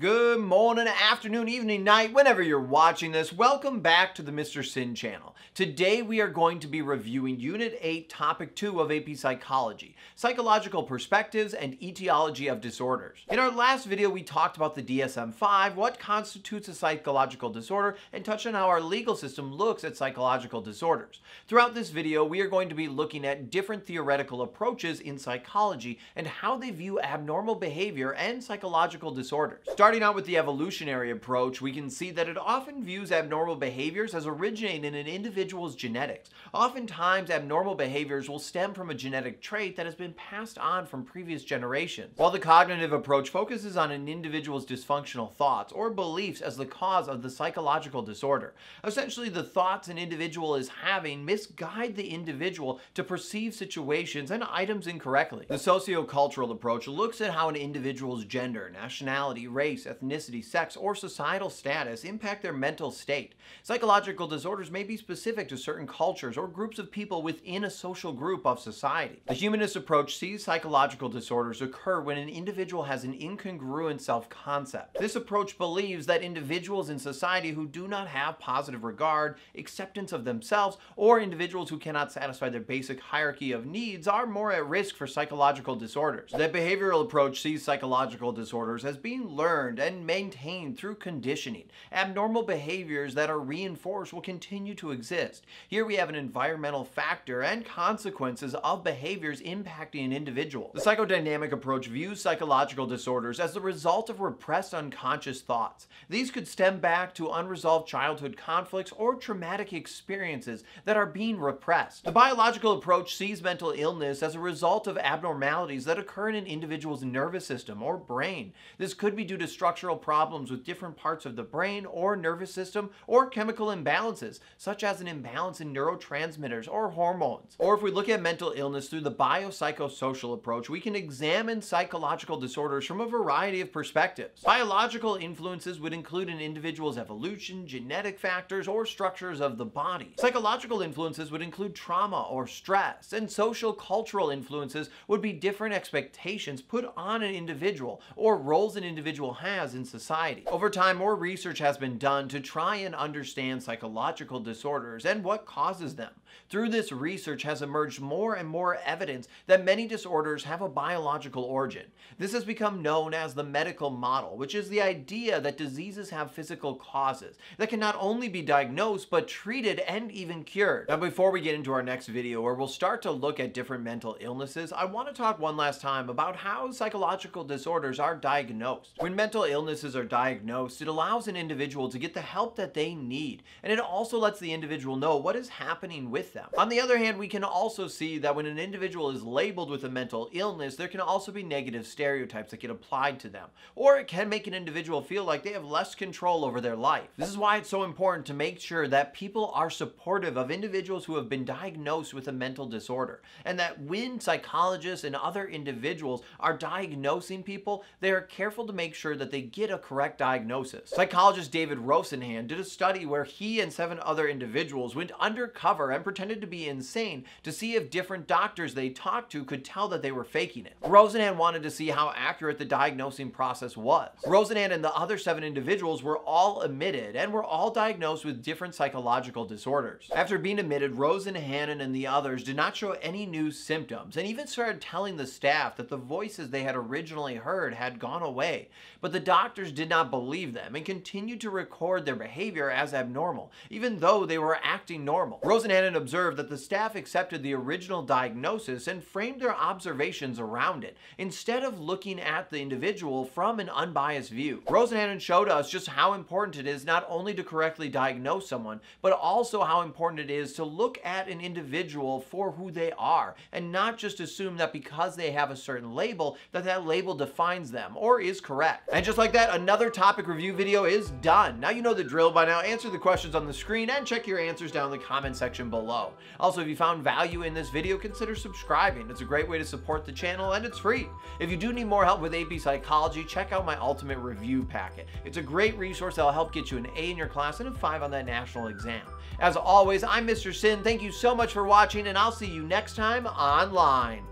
Good morning, afternoon, evening, night, whenever you're watching this. Welcome back to the Mr. Sinn channel. Today we are going to be reviewing Unit 8, Topic 2 of AP Psychology, Psychological Perspectives and Etiology of Disorders. In our last video we talked about the DSM-5, what constitutes a psychological disorder, and touched on how our legal system looks at psychological disorders. Throughout this video we are going to be looking at different theoretical approaches in psychology and how they view abnormal behavior and psychological disorders. Starting out with the evolutionary approach, we can see that it often views abnormal behaviors as originating in an individual's genetics. Oftentimes, abnormal behaviors will stem from a genetic trait that has been passed on from previous generations. While the cognitive approach focuses on an individual's dysfunctional thoughts or beliefs as the cause of the psychological disorder. Essentially, the thoughts an individual is having misguide the individual to perceive situations and items incorrectly. The sociocultural approach looks at how an individual's gender, nationality, race, race, ethnicity, sex, or societal status impact their mental state. Psychological disorders may be specific to certain cultures or groups of people within a social group of society. The humanist approach sees psychological disorders occur when an individual has an incongruent self-concept. This approach believes that individuals in society who do not have positive regard, acceptance of themselves, or individuals who cannot satisfy their basic hierarchy of needs are more at risk for psychological disorders. The behavioral approach sees psychological disorders as being learned learned and maintained through conditioning. Abnormal behaviors that are reinforced will continue to exist. Here we have an environmental factor and consequences of behaviors impacting an individual. The psychodynamic approach views psychological disorders as the result of repressed unconscious thoughts. These could stem back to unresolved childhood conflicts or traumatic experiences that are being repressed. The biological approach sees mental illness as a result of abnormalities that occur in an individual's nervous system or brain. This could be due to structural problems with different parts of the brain or nervous system or chemical imbalances, such as an imbalance in neurotransmitters or hormones. Or if we look at mental illness through the biopsychosocial approach, we can examine psychological disorders from a variety of perspectives. Biological influences would include an individual's evolution, genetic factors, or structures of the body. Psychological influences would include trauma or stress, and social cultural influences would be different expectations put on an individual or roles an individual has has in society. Over time, more research has been done to try and understand psychological disorders and what causes them. Through this research has emerged more and more evidence that many disorders have a biological origin. This has become known as the medical model, which is the idea that diseases have physical causes that can not only be diagnosed, but treated and even cured. Now, before we get into our next video, where we'll start to look at different mental illnesses, I want to talk one last time about how psychological disorders are diagnosed. When mental illnesses are diagnosed, it allows an individual to get the help that they need, and it also lets the individual know what is happening with them. On the other hand, we can also see that when an individual is labeled with a mental illness, there can also be negative stereotypes that get applied to them, or it can make an individual feel like they have less control over their life. This is why it's so important to make sure that people are supportive of individuals who have been diagnosed with a mental disorder, and that when psychologists and other individuals are diagnosing people, they are careful to make sure that they get a correct diagnosis. Psychologist David Rosenhan did a study where he and seven other individuals went undercover and pretended to be insane to see if different doctors they talked to could tell that they were faking it. Rosenhan wanted to see how accurate the diagnosing process was. Rosenhan and the other seven individuals were all admitted and were all diagnosed with different psychological disorders. After being admitted, Rosenhan and the others did not show any new symptoms and even started telling the staff that the voices they had originally heard had gone away. But the doctors did not believe them and continued to record their behavior as abnormal, even though they were acting normal. Rosenhan observed that the staff accepted the original diagnosis and framed their observations around it, instead of looking at the individual from an unbiased view. Rosenhan showed us just how important it is not only to correctly diagnose someone, but also how important it is to look at an individual for who they are, and not just assume that because they have a certain label, that that label defines them, or is correct. And just like that, another topic review video is done. Now you know the drill by now. Answer the questions on the screen and check your answers down in the comment section below. Also, if you found value in this video, consider subscribing. It's a great way to support the channel and it's free. If you do need more help with AP Psychology, check out my Ultimate Review Packet. It's a great resource that'll help get you an A in your class and a 5 on that national exam. As always, I'm Mr. Sinn. Thank you so much for watching and I'll see you next time online.